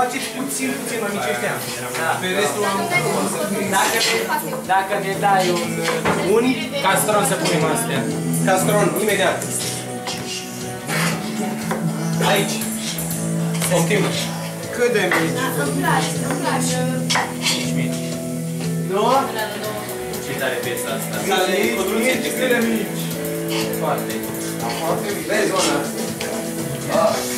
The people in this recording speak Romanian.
faceți puțin, puțin mai mici ăștia. Da. Pe restul am dacă, dacă ne dai un... Uh, un castron să punem astea. Castron, imediat. Aici. Optim. Cât de mici? Da, îmi place, îmi place. 5 mici. Nu? Ce tare piesa asta. Sale, Mici, mici, mici. Foarte. Foarte mici. Vezi, Oana. Ah.